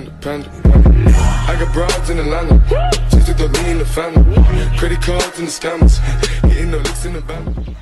Independent. I got broads in Atlanta. Just took the lean in the family. Credit cards and the scammers. Getting no licks in the band.